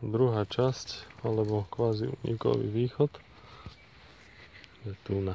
druhá časť, alebo kvázi unikový východ je tu na.